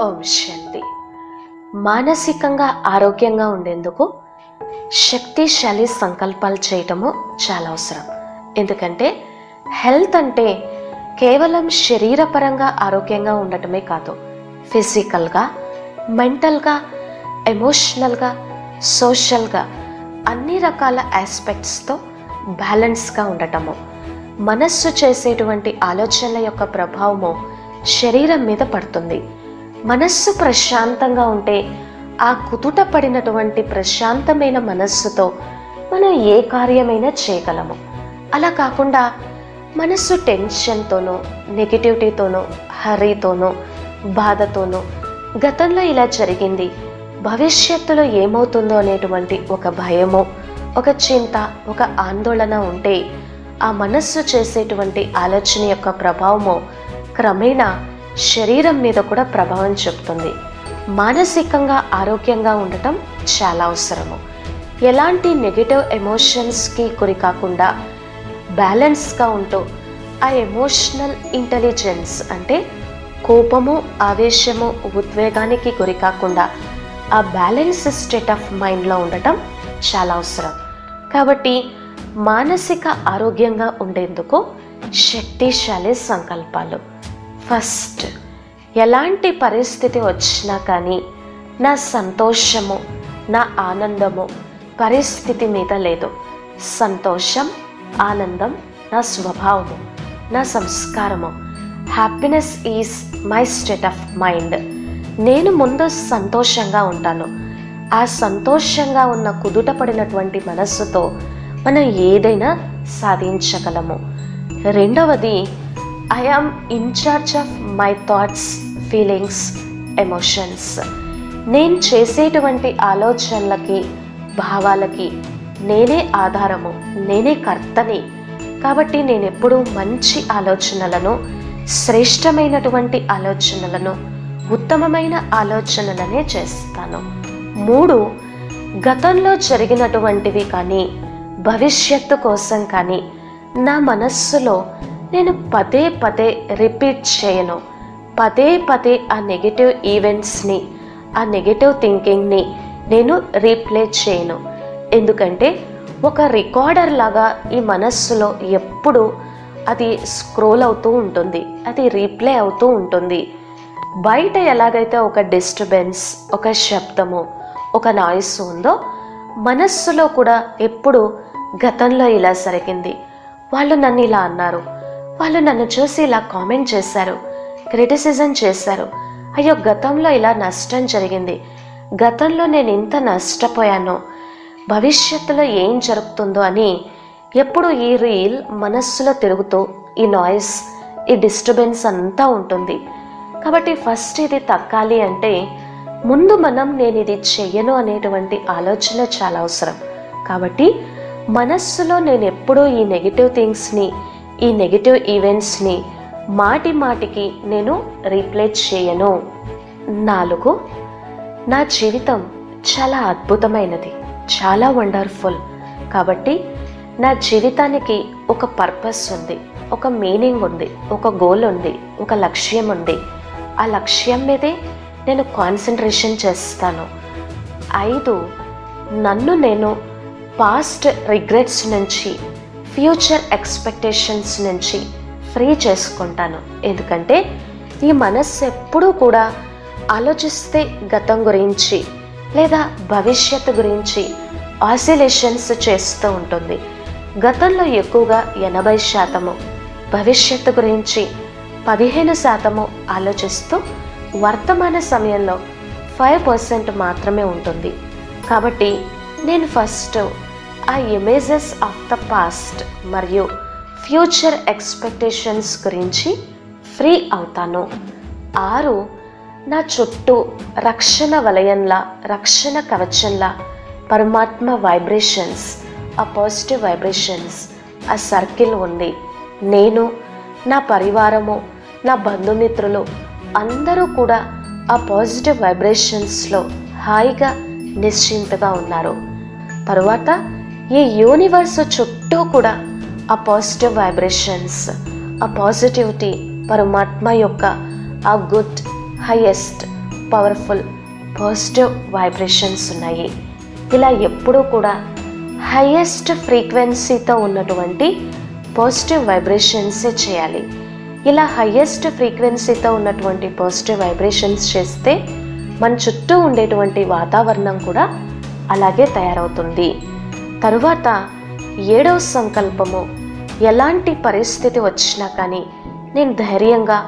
ఓం శాంతి మానసికంగా ఆరోగ్యంగా ఉండేందుకు శక్తిశాలి సంకల్పాలు చేయటము చాలా అవసరం. ఎందుకంటే హెల్త్ అంటే కేవలం శరీరపరంగా ఆరోగ్యంగా ఉండటమే కాదు ఫిజికల్గా మెంటల్గా ఎమోషనల్గా సోషల్గా అన్ని రకాల ఆస్పెక్ట్స్తో బ్యాలెన్స్గా ఉండటము. మనస్సు చేసేటువంటి ఆలోచనల యొక్క ప్రభావము శరీరం మీద పడుతుంది. మనస్సు ప్రశాంతంగా ఉంటే ఆ కుదుట పడినటువంటి ప్రశాంతమైన మనస్సుతో మనం ఏ కార్యమైనా చేయగలము. అలా కాకుండా మనస్సు టెన్షన్తోనో నెగిటివిటీతోనో హరీతోనో బాధతోనో గతంలో ఇలా జరిగింది భవిష్యత్తులో ఏమవుతుందో అనేటువంటి ఒక భయము ఒక చింత ఒక ఆందోళన ఉంటే ఆ మనస్సు చేసేటువంటి ఆలోచన యొక్క ప్రభావము క్రమేణా శరీరం మీద కూడా ప్రభావం చూపుతుంది. మానసికంగా ఆరోగ్యంగా ఉండటం చాలా అవసరము. ఎలాంటి నెగిటివ్ ఎమోషన్స్కి గురి కాకుండా బ్యాలెన్స్గా ఉంటూ ఆ ఎమోషనల్ ఇంటెలిజెన్స్ అంటే కోపము ఆవేశము ఉద్వేగానికి గురి కాకుండా ఆ బ్యాలెన్స్ స్టేట్ ఆఫ్ మైండ్లో ఉండటం చాలా అవసరం. కాబట్టి మానసిక ఆరోగ్యంగా ఉండేందుకు శక్తిశాలి సంకల్పాలు. ఫస్ట్ ఎలాంటి పరిస్థితి వచ్చినా కానీ నా సంతోషము నా ఆనందము పరిస్థితి మీద లేదు. సంతోషం ఆనందం నా స్వభావము నా సంస్కారము. Happiness is my state of mind నేను ముందు సంతోషంగా ఉంటాను. ఆ సంతోషంగా ఉన్న కుదుట పడినటువంటి మనస్సుతో మనం ఏదైనా సాధించగలము. రెండవది I am incharge of my thoughts feelings emotions నేను చేసేటువంటి ఆలోచనలకి భావాలకి నేనే ఆధారము నేనే కర్తని. కాబట్టి నేను ఎప్పుడూ మంచి ఆలోచనలను శ్రేష్టమైనటువంటి ఆలోచనలను ఉత్తమమైన ఆలోచనలనే చేస్తాను. మూడు గతంలో జరిగినటువంటివి కానీ భవిష్యత్తు కోసం కానీ నా మనస్సులో నేను పదే పదే రిపీట్ చేయను. పదే పదే ఆ నెగిటివ్ ఈవెంట్స్ని ఆ నెగిటివ్ థింకింగ్ని నేను రీప్లే చేయను. ఎందుకంటే ఒక రికార్డర్ లాగా ఈ మనస్సులో ఎప్పుడు అది స్క్రోల్ అవుతూ ఉంటుంది అది రీప్లే అవుతూ ఉంటుంది. బయట ఎలాగైతే ఒక డిస్టర్బెన్స్ ఒక శబ్దము ఒక నాయిస్ ఉందో మనస్సులో కూడా ఎప్పుడు గతంలో ఇలా జరిగింది. వాళ్ళు నన్ను ఇలా అన్నారు. వాళ్ళు నన్ను చూసి ఇలా కామెంట్ చేశారు క్రిటిసిజం చేశారు. అయ్యో గతంలో ఇలా నష్టం జరిగింది. గతంలో నేను ఇంత నష్టపోయానో. భవిష్యత్తులో ఏం జరుగుతుందో అని ఎప్పుడు ఈ రీల్ మనస్సులో తిరుగుతూ ఈ నాయిస్ ఈ డిస్టర్బెన్స్ అంతా ఉంటుంది. కాబట్టి ఫస్ట్ ఇది తక్కాలి అంటే ముందు మనం నేను ఇది చెయ్యను అనేటువంటి ఆలోచన చాలా అవసరం. కాబట్టి మనస్సులో నేను ఎప్పుడూ ఈ నెగిటివ్ థింగ్స్ని ఈ నెగిటివ్ ఈవెంట్స్ని మాటి మాటికి నేను రీప్లేస్ చేయను. నాలుగు నా జీవితం చాలా అద్భుతమైనది చాలా వండర్ఫుల్ కాబట్టి నా జీవితానికి ఒక పర్పస్ ఉంది ఒక మీనింగ్ ఉంది ఒక గోల్ ఉంది ఒక లక్ష్యం ఉంది. ఆ లక్ష్యం మీదే నేను కాన్సన్ట్రేషన్ చేస్తాను. ఐదు నన్ను నేను పాస్ట్ రిగ్రెట్స్ నుంచి ఫ్యూచర్ ఎక్స్పెక్టేషన్స్ నుంచి ఫ్రీ చేసుకుంటాను. ఎందుకంటే ఈ మనస్సు ఎప్పుడూ కూడా ఆలోచిస్తే గతం గురించి లేదా భవిష్యత్తు గురించి ఆసిలేషన్స్ చేస్తూ ఉంటుంది. గతంలో ఎక్కువగా ఎనభై శాతము భవిష్యత్తు గురించి పదిహేను శాతము ఆలోచిస్తూ వర్తమాన సమయంలో ఫైవ్ పర్సెంట్ మాత్రమే ఉంటుంది. కాబట్టి నేను ఫస్ట్ ఆ ఇమేజెస్ ఆఫ్ ద పాస్ట్ మరియు ఫ్యూచర్ ఎక్స్పెక్టేషన్స్ గురించి ఫ్రీ అవుతాను. ఆరు నా చుట్టూ రక్షణ వలయంలా రక్షణ కవచంలా పరమాత్మ వైబ్రేషన్స్ ఆ పాజిటివ్ వైబ్రేషన్స్ ఆ సర్కిల్ ఉంది. నేను నా పరివారము నా బంధుమిత్రులు అందరూ కూడా ఆ పాజిటివ్ వైబ్రేషన్స్లో హాయిగా నిశ్చింతగా ఉన్నారు. తరువాత ఈ యూనివర్స్ చుట్టూ కూడా ఆ పాజిటివ్ వైబ్రేషన్స్ ఆ పాజిటివిటీ పరమాత్మ యొక్క ఆ good highest powerful positive vibrations ఉన్నాయి. ఇలా ఎప్పుడూ కూడా హైయెస్ట్ ఫ్రీక్వెన్సీతో ఉన్నటువంటి పాజిటివ్ వైబ్రేషన్సే చేయాలి. ఇలా హయ్యెస్ట్ ఫ్రీక్వెన్సీతో ఉన్నటువంటి పాజిటివ్ వైబ్రేషన్స్ చేస్తే మన చుట్టూ ఉండేటువంటి వాతావరణం కూడా అలాగే తయారవుతుంది. తరువాత ఏడవ సంకల్పము. ఎలాంటి పరిస్థితి వచ్చినా కానీ నేను ధైర్యంగా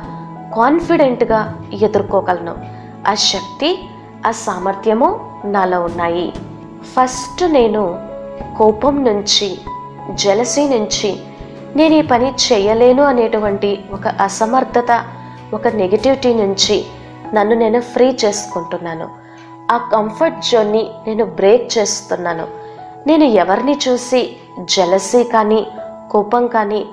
కాన్ఫిడెంట్గా ఎదుర్కోగలను. ఆ శక్తి ఆ సామర్థ్యము నాలో ఉన్నాయి. ఫస్ట్ నేను కోపం నుంచి జలసీ నుంచి నేను ఈ పని చేయలేను అనేటువంటి ఒక అసమర్థత ఒక నెగిటివిటీ నుంచి నన్ను నేను ఫ్రీ చేసుకుంటున్నాను. ఆ కంఫర్ట్ జోన్ని నేను బ్రేక్ చేస్తున్నాను. నేను ఎవరిని చూసి జలసీ కానీ కోపం కానీ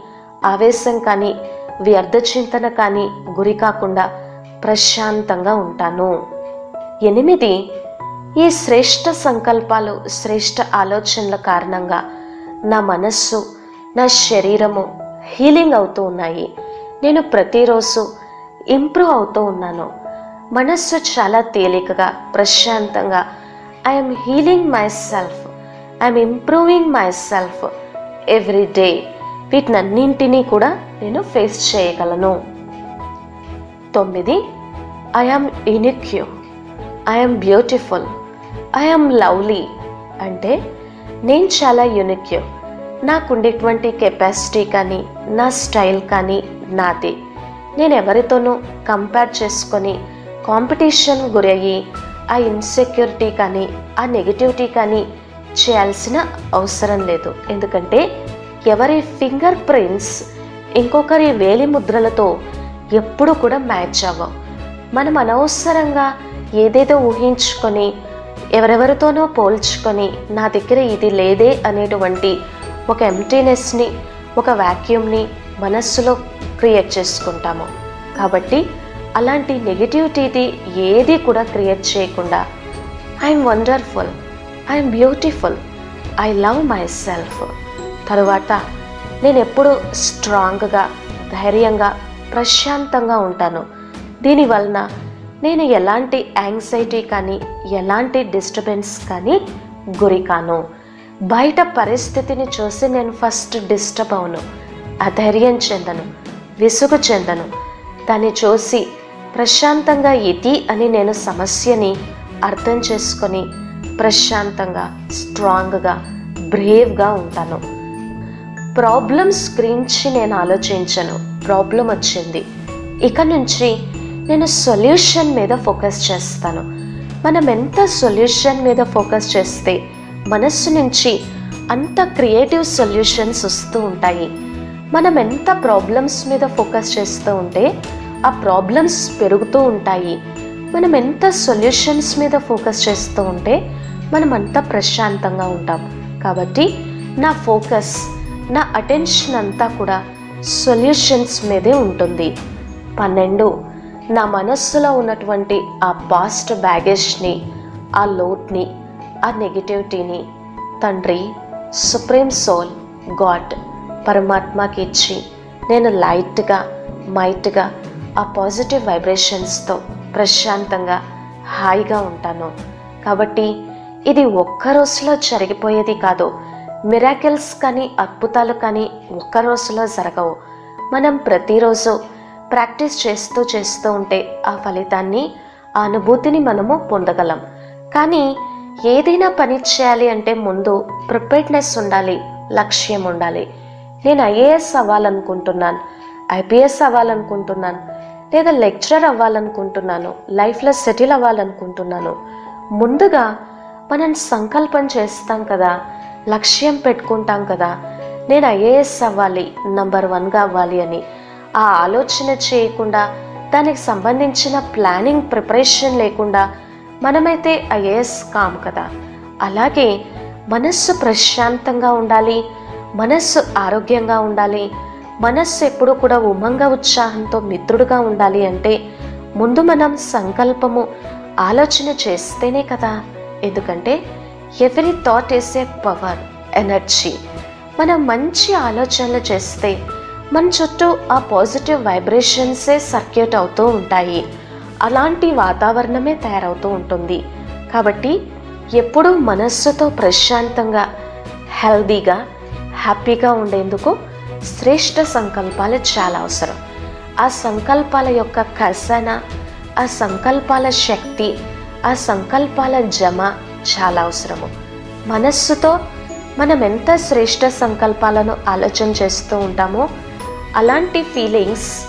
ఆవేశం కానీ వ్యర్థ చింతన కానీ గురి కాకుండా ప్రశాంతంగా ఉంటాను. ఎనిమిది ఈ శ్రేష్ట సంకల్పాలు శ్రేష్ట ఆలోచనల కారణంగా నా మనస్సు నా శరీరము హీలింగ్ అవుతూ ఉన్నాయి. నేను ప్రతిరోజు ఇంప్రూవ్ అవుతూ ఉన్నాను. మనస్సు చాలా తేలికగా ప్రశాంతంగా I'm healing myself. I'm improving myself every day వీటినన్నింటినీ కూడా నేను ఫేస్ చేయగలను. తొమ్మిది I'm unique I'm beautiful I'm lovely అంటే నేను చాలా యూనిక్యూ నాకు ఉండేటువంటి కెపాసిటీ కానీ నా స్టైల్ కానీ నాది. నేను ఎవరితోనూ కంపేర్ చేసుకొని కాంపిటీషన్ గురయ్యి ఆ ఇన్సెక్యూరిటీ కానీ ఆ నెగిటివిటీ కానీ చేయాల్సిన అవసరం లేదు. ఎందుకంటే ఎవరి ఫింగర్ ప్రింట్స్ ఇంకొకరి వేలి ముద్రలతో ఎప్పుడు కూడా మ్యాచ్ అవ్వవు. మనం అనవసరంగా ఏదేదో ఊహించుకొని ఎవరెవరితోనో పోల్చుకొని నా దగ్గర ఇది లేదే అనేటువంటి ఒక ఎంటీనెస్ని ఒక వాక్యూమ్ని మనస్సులో క్రియేట్ చేసుకుంటాము. కాబట్టి అలాంటి నెగిటివిటీది ఏది కూడా క్రియేట్ చేయకుండా I'm wonderful I'm beautiful I love myself తరువాత నేను ఎప్పుడు స్ట్రాంగ్గా ధైర్యంగా ప్రశాంతంగా ఉంటాను. దీనివలన నేను ఎలాంటి యాంగ్జైటీ కానీ ఎలాంటి డిస్టర్బెన్స్ కానీ గురి కాను. బయట పరిస్థితిని చూసి నేను ఫస్ట్ డిస్టర్బ్ అవును. అధైర్యం చెందను. విసుగు చెందను. దాన్ని చూసి ప్రశాంతంగా ఇది అని నేను సమస్యని అర్థం చేసుకొని ప్రశాంతంగా స్ట్రాంగ్గా బ్రేవ్గా ఉంటాను. ప్రాబ్లమ్స్ గురించి నేను ఆలోచించను. ప్రాబ్లం వచ్చింది. ఇక నుంచి నేను సొల్యూషన్ మీద ఫోకస్ చేస్తాను. మనం ఎంత సొల్యూషన్ మీద ఫోకస్ చేస్తే మనస్సు నుంచి అంత క్రియేటివ్ సొల్యూషన్స్ వస్తూ ఉంటాయి. మనం ఎంత ప్రాబ్లమ్స్ మీద ఫోకస్ చేస్తూ ఉంటే ఆ ప్రాబ్లమ్స్ పెరుగుతూ ఉంటాయి. మనం ఎంత సొల్యూషన్స్ మీద ఫోకస్ చేస్తూ ఉంటే మనం అంత ప్రశాంతంగా ఉంటాం. కాబట్టి నా ఫోకస్ నా అటెన్షన్ అంతా కూడా సొల్యూషన్స్ మీదే ఉంటుంది. పన్నెండు నా మనస్సులో ఉన్నటువంటి ఆ పాస్ట్ బ్యాగేజ్ని ఆ లోట్ని ఆ నెగిటివిటీని తండ్రి సుప్రీం సోల్ గాడ్ పరమాత్మకి ఇచ్చి నేను లైట్గా మైట్గా ఆ పాజిటివ్ వైబ్రేషన్స్తో ప్రశాంతంగా హాయిగా ఉంటాను. కాబట్టి ఇది ఒక్క రోజులో జరిగిపోయేది కాదు. మిరాకిల్స్ కానీ అద్భుతాలు కానీ ఒక్క రోజులో జరగవు. మనం ప్రతిరోజు ప్రాక్టీస్ చేస్తూ చేస్తూ ఉంటే ఆ ఫలితాన్ని ఆ అనుభూతిని మనము పొందగలం. కానీ ఏదైనా పని చేయాలి అంటే ముందు ప్రిపేర్డ్నెస్ ఉండాలి లక్ష్యం ఉండాలి. నేను ఐఏఎస్ అవ్వాలనుకుంటున్నాను ఐపీఎస్ అవ్వాలనుకుంటున్నాను లేదా లెక్చరర్ అవ్వాలనుకుంటున్నాను లైఫ్లో సెటిల్ అవ్వాలనుకుంటున్నాను. ముందుగా మనం సంకల్పం చేస్తాం కదా లక్ష్యం పెట్టుకుంటాం కదా నేను ఐఏఎస్ అవ్వాలి నంబర్ వన్గా అవ్వాలి అని. ఆ ఆలోచన చేయకుండా దానికి సంబంధించిన ప్లానింగ్ ప్రిపరేషన్ లేకుండా మనమైతే ఐఏఎస్ కాము కదా. అలాగే మనస్సు ప్రశాంతంగా ఉండాలి మనస్సు ఆరోగ్యంగా ఉండాలి మనస్సు ఎప్పుడు కూడా ఉమంగ ఉత్సాహంతో మిత్రుడుగా ఉండాలి అంటే ముందు మనం సంకల్పము ఆలోచన చేస్తేనే కదా. ఎందుకంటే every thought is a power energy మనం మంచి ఆలోచనలు చేస్తే మన చుట్టూ ఆ పాజిటివ్ వైబ్రేషన్సే సర్క్యూట్ అవుతూ ఉంటాయి. అలాంటి వాతావరణమే తయారవుతూ ఉంటుంది. కాబట్టి ఎప్పుడూ మనస్సుతో ప్రశాంతంగా హెల్దీగా హ్యాపీగా ఉండేందుకు శ్రేష్ట సంకల్పాలు చాలా అవసరం. ఆ సంకల్పాల యొక్క కసన ఆ సంకల్పాల శక్తి ఆ సంకల్పాల జమ చాలా అవసరము. మనస్సుతో మనం ఎంత శ్రేష్ట సంకల్పాలను ఆలోచన చేస్తూ ఉంటామో అలాంటి ఫీలింగ్స్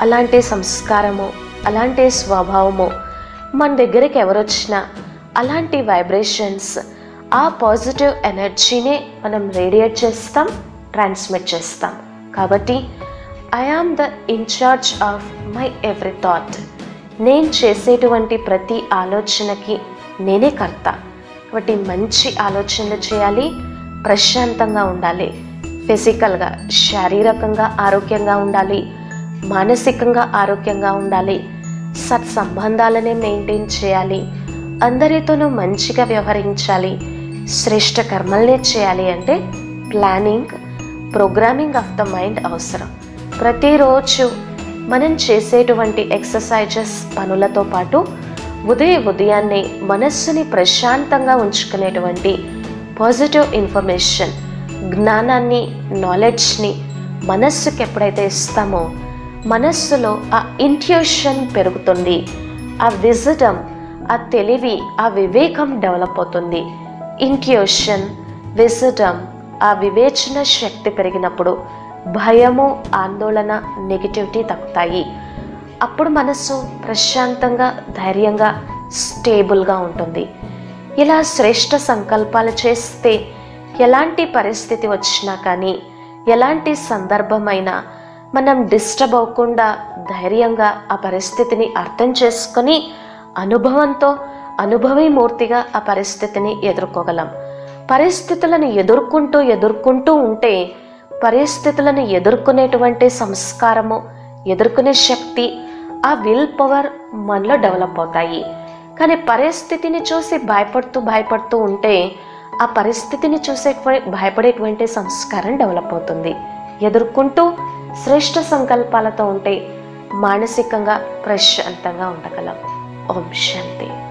అలాంటి సంస్కారము అలాంటి స్వభావము మన దగ్గరికి ఎవరొచ్చినా అలాంటి వైబ్రేషన్స్ ఆ పాజిటివ్ ఎనర్జీనే మనం రేడియేట్ చేస్తాం ట్రాన్స్మిట్ చేస్తాం. కాబట్టి I am the incharge of my every thought నేను చేసేటువంటి ప్రతి ఆలోచనకి నేనే కర్త. కాబట్టి మంచి ఆలోచనలు చేయాలి ప్రశాంతంగా ఉండాలి. ఫిజికల్గా శారీరకంగా ఆరోగ్యంగా ఉండాలి. మానసికంగా ఆరోగ్యంగా ఉండాలి. సత్సంబంధాలనే మెయింటైన్ చేయాలి. అందరితోనూ మంచిగా వ్యవహరించాలి. శ్రేష్ట కర్మల్నే చేయాలి అంటే planning programming of the mind అవసరం. ప్రతిరోజు మనం చేసేటువంటి ఎక్సర్సైజెస్ పనులతో పాటు ఉదయ ఉదయాన్నే మనస్సుని ప్రశాంతంగా ఉంచుకునేటువంటి పాజిటివ్ ఇన్ఫర్మేషన్ జ్ఞానాన్ని నాలెడ్జ్ని మనస్సుకి ఎప్పుడైతే ఇస్తామో మనస్సులో ఆ ఇంట్యూషన్ పెరుగుతుంది ఆ విజటం ఆ తెలివి ఆ వివేకం డెవలప్ అవుతుంది. ఇంట్యూషన్ విజటం ఆ వివేచన శక్తి పెరిగినప్పుడు భయము ఆందోళన నెగిటివిటీ తగ్గుతాయి. అప్పుడు మనస్సు ప్రశాంతంగా ధైర్యంగా స్టేబుల్గా ఉంటుంది. ఇలా శ్రేష్ట సంకల్పాలు చేస్తే ఎలాంటి పరిస్థితి వచ్చినా కానీ ఎలాంటి సందర్భమైనా మనం డిస్టర్బ్ అవ్వకుండా ధైర్యంగా ఆ పరిస్థితిని అర్థం చేసుకొని అనుభవంతో అనుభవీమూర్తిగా ఆ పరిస్థితిని ఎదుర్కోగలం. పరిస్థితులను ఎదుర్కొంటూ ఎదుర్కొంటూ ఉంటే పరిస్థితులను ఎదుర్కొనేటువంటి సంస్కారము ఎదుర్కొనే శక్తి ఆ విల్ పవర్ మనలో డెవలప్ అవుతాయి. కానీ పరిస్థితిని చూసి భయపడుతూ భయపడుతూ ఉంటే ఆ పరిస్థితిని చూసే భయపడేటువంటి సంస్కారం డెవలప్ అవుతుంది. ఎదుర్కొంటూ శ్రేష్ట సంకల్పాలతో ఉంటే మానసికంగా ప్రశాంతంగా ఉండగలం. ఓం శాంతి.